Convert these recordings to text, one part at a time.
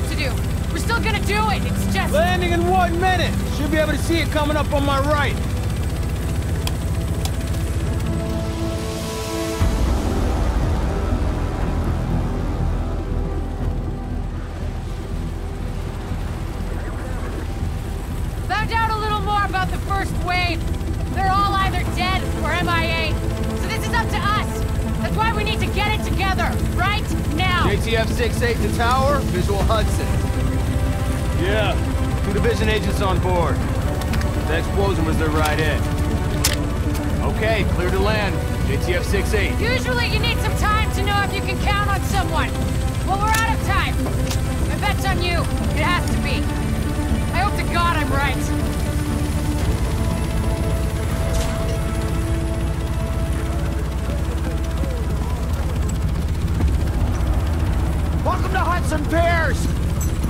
job to do. We're still gonna do it. It's just... Landing in one minute. Should be able to see it coming up on my right. ATF-68 to tower, visual Hudson. Yeah. Two division agents on board. The explosion was their right in. Okay, clear to land. JTF-68. Usually you need some time to know if you can count on someone. Well, we're out of time. My bet's on you. It has to be. I hope to God I'm right. Piers!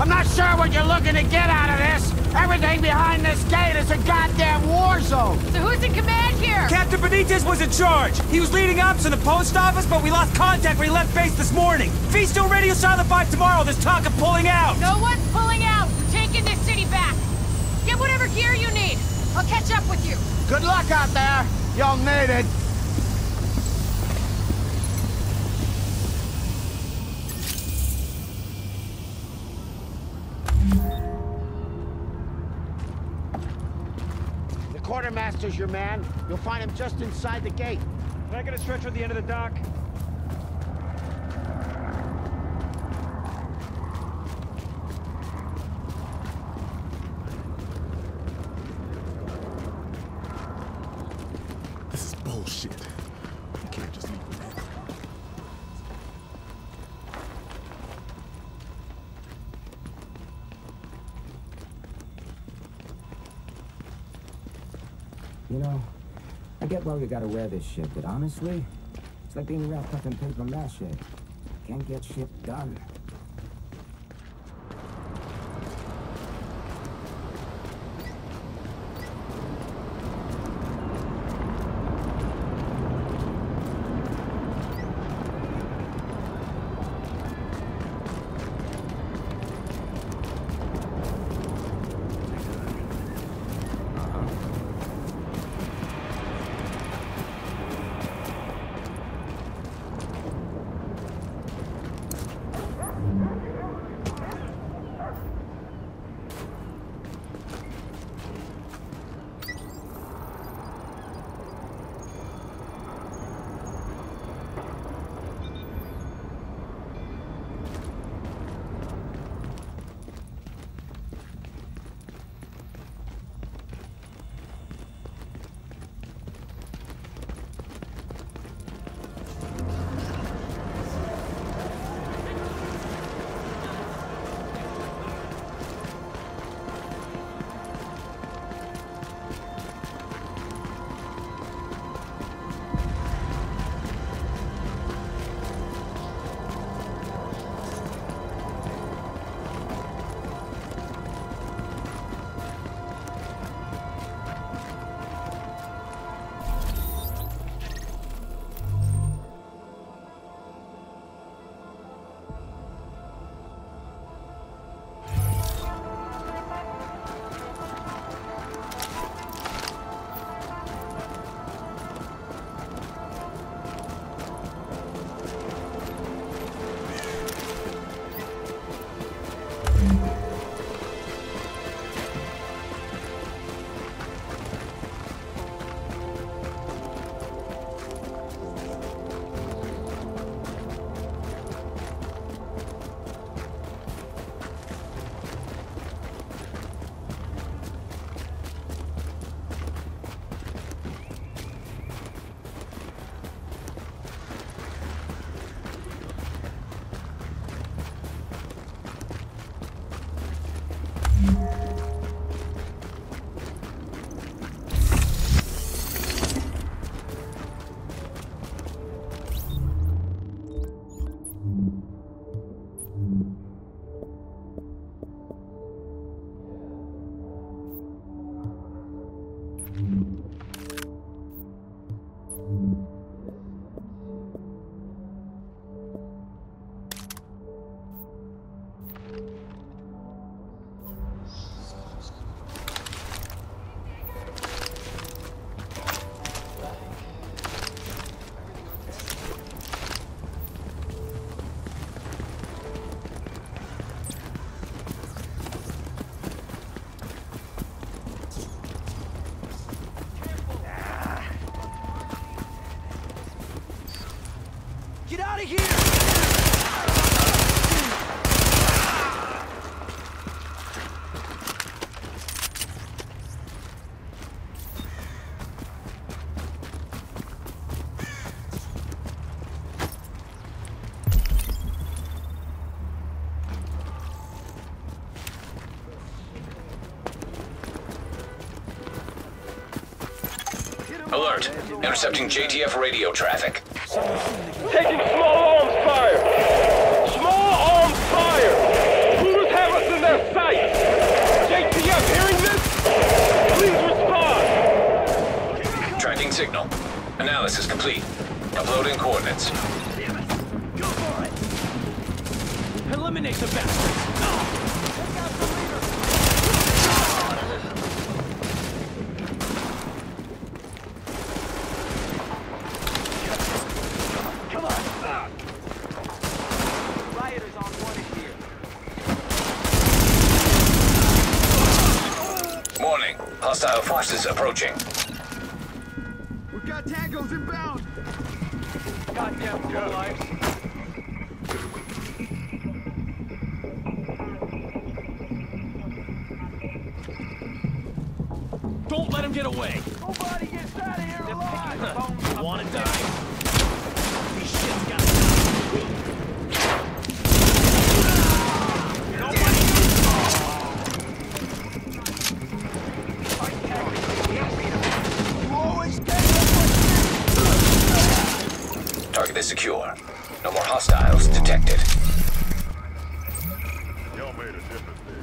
I'm not sure what you're looking to get out of this. Everything behind this gate is a goddamn war zone. So who's in command here? Captain Benitez was in charge. He was leading ops in the post office, but we lost contact when he left base this morning. Still radio silent by tomorrow, there's talk of pulling out. No one's pulling out. We're taking this city back. Get whatever gear you need. I'll catch up with you. Good luck out there. You'll need it. Quartermaster's your man. You'll find him just inside the gate. Can I get a stretcher at the end of the dock? This is bullshit. You can't just leave him there. You know, We gotta wear this shit, but honestly, it's like being wrapped up in paper mache. Can't get shit done. Alert. Intercepting JTF radio traffic. Taking small arms fire! Small arms fire! Hooters have us in their sights! JTF hearing this? Please respond! Tracking signal. Analysis complete. Uploading coordinates. Go for it! Eliminate the bastards! Rioters on one here. Warning. Hostile approaching. We've got tangos inbound! Goddamn full life. Don't let him get away! Nobody gets out of here alive! Wanna die? These shit's got Target is secure. No more hostiles detected. Y'all made a difference there.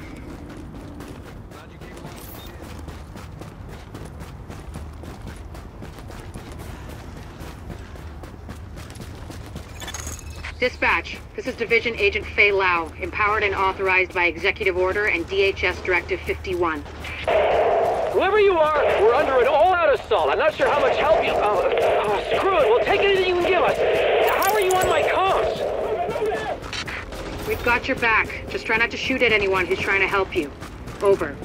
Dispatch, this is Division Agent Faye Lau, empowered and authorized by Executive Order and DHS Directive 51. Whoever you are, we're under an all-out assault. I'm not sure how much help you... Oh, oh, screw it. We'll take anything you can give us. How are you on my comms? We've got your back. Just try not to shoot at anyone who's trying to help you. Over.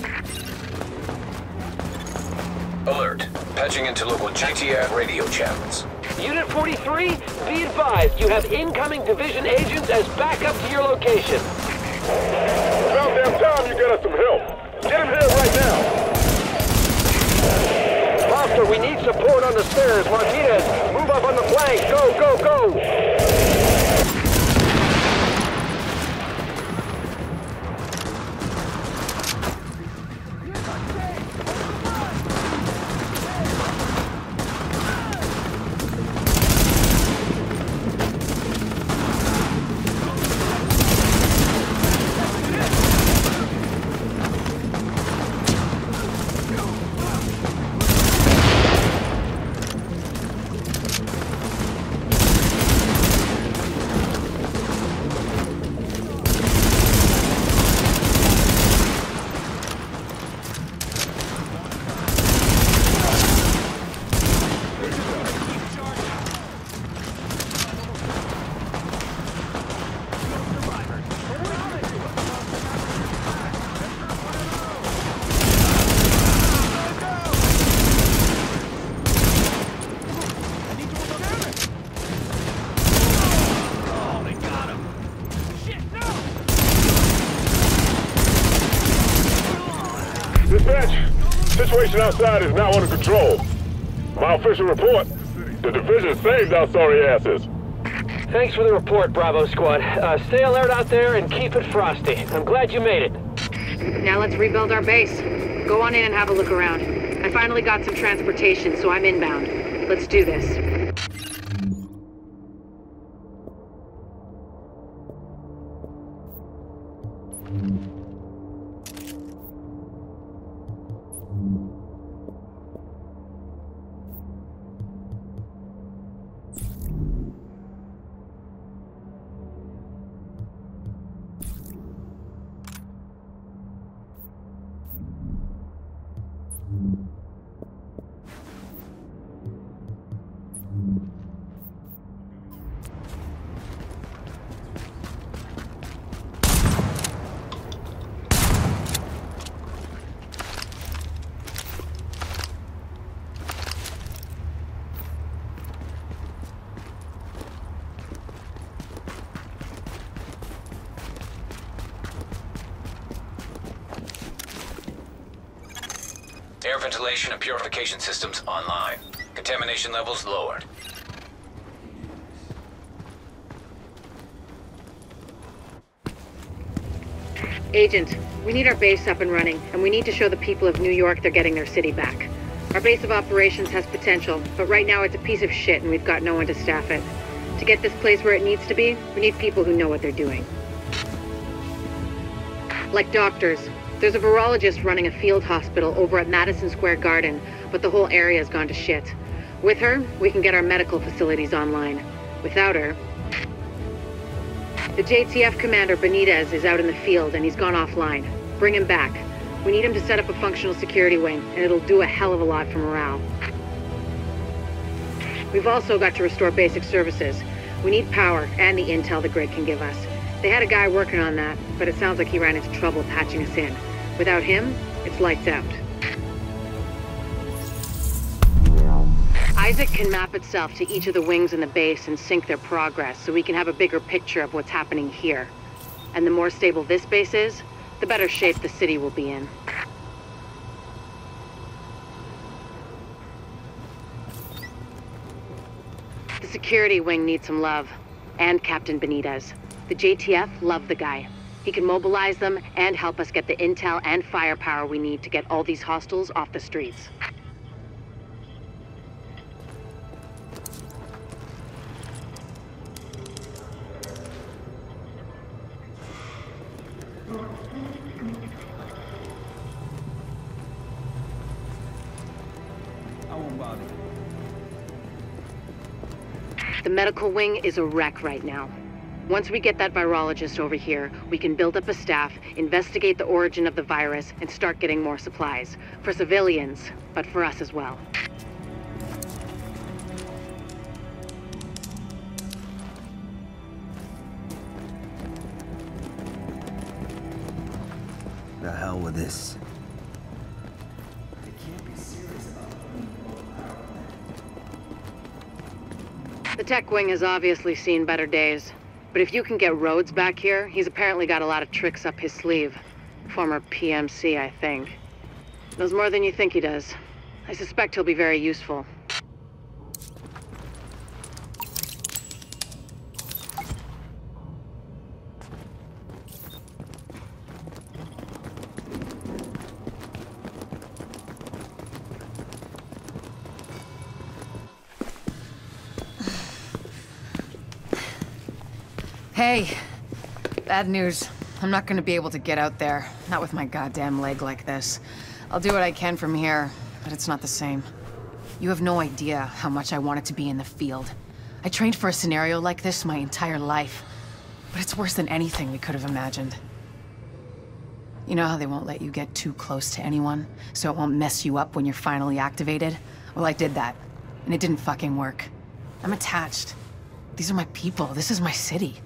Alert. Patching into local JTF radio channels. Unit 43, be advised, you have incoming division agents as backup to your location. About damn time you get us some help. Get him here right now. Foster, we need support on the stairs. Martinez, move up on the flank. Go, go, go. Situation outside is now under control. My official report, the division saved our sorry asses. Thanks for the report, Bravo Squad. Uh, stay alert out there and keep it frosty. I'm glad you made it. Now let's rebuild our base. Go on in and have a look around. I finally got some transportation, so I'm inbound. Let's do this. Air ventilation and purification systems online. Contamination levels lowered. Agent, we need our base up and running, and we need to show the people of New York they're getting their city back. Our base of operations has potential, but right now it's a piece of shit and we've got no one to staff it. To get this place where it needs to be, we need people who know what they're doing. Like doctors. There's a virologist running a field hospital over at Madison Square Garden, but the whole area's gone to shit. With her, we can get our medical facilities online. Without her, the JTF commander Benitez is out in the field and he's gone offline. Bring him back. We need him to set up a functional security wing, and it'll do a hell of a lot for morale. We've also got to restore basic services. We need power and the intel the grid can give us. They had a guy working on that, but it sounds like he ran into trouble patching us in. Without him, it's lights out. ISAC can map itself to each of the wings in the base and sync their progress so we can have a bigger picture of what's happening here. And the more stable this base is, the better shape the city will be in. The security wing needs some love. And Captain Benitez. The JTF love the guy. He can mobilize them and help us get the intel and firepower we need to get all these hostiles off the streets. The medical wing is a wreck right now. Once we get that virologist over here, we can build up a staff, investigate the origin of the virus, and start getting more supplies. For civilians, but for us as well. The hell with this. The tech wing has obviously seen better days. But if you can get Rhodes back here, he's apparently got a lot of tricks up his sleeve. Former PMC, I think. Knows more than you think he does. I suspect he'll be very useful. Hey, bad news. I'm not gonna be able to get out there. Not with my goddamn leg like this. I'll do what I can from here, but it's not the same. You have no idea how much I wanted to be in the field. I trained for a scenario like this my entire life. But it's worse than anything we could have imagined. You know how they won't let you get too close to anyone, so it won't mess you up when you're finally activated? Well, I did that, and it didn't fucking work. I'm attached. These are my people. This is my city.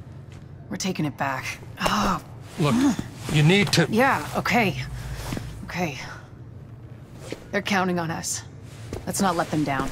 We're taking it back. Oh, Look, you need to... yeah, okay. Okay. They're counting on us. Let's not let them down.